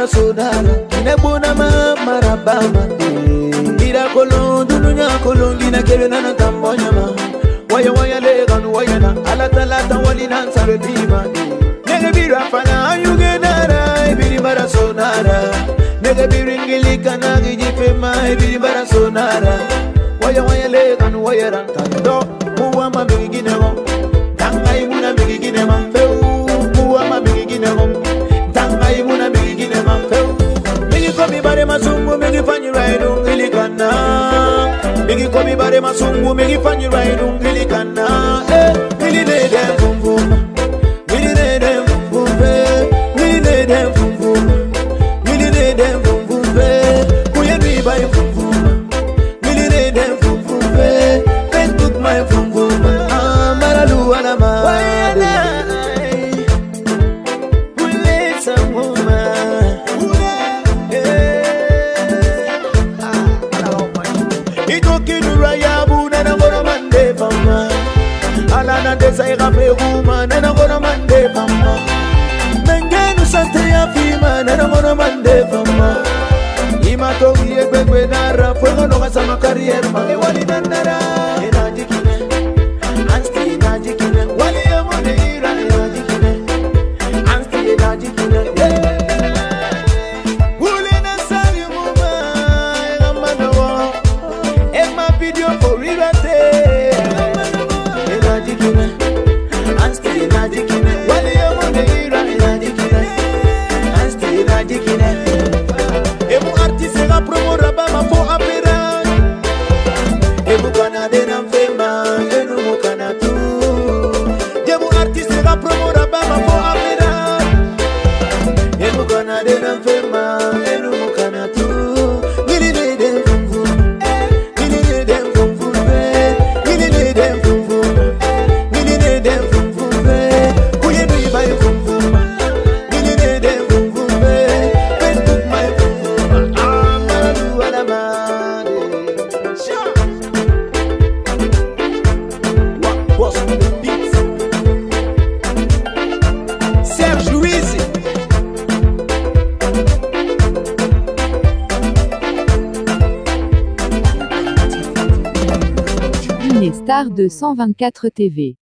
yara sodala inabonama marabama ira kolondunu nya kolongi na kebe na tambo nyama waya waya le kanu waya na ala talata wali nan sabe bima nege bira fana ayuge nara ibiri mara sonara nege biringili kana gijipe ma ibiri mara sonara waya waya le kanu waya ran tando ndikikobibare masungu mikifanyirwa inu mpilikana eh, ililile vumvuma ra ya buna na ngona mande bama ala na de sai e ga pe kuma na ngona mande bama nenge nu sante ya fi ma na ngona mande bama ima to ye pe pe na ra fuego no vas a macarier ma le wali na na pra procurar Star stars de 124 TV.